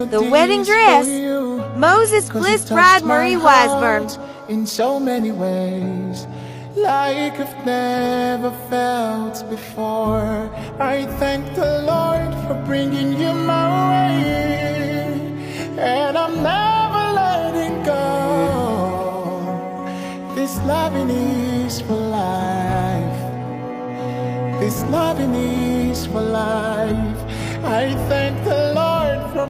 The wedding dress. Moses Bliss Bride Marie Wiseborn. In so many ways, like I've never felt before. I thank the Lord for bringing you my way, and I'm never letting go. This loving is for life. This loving is for life. I thank the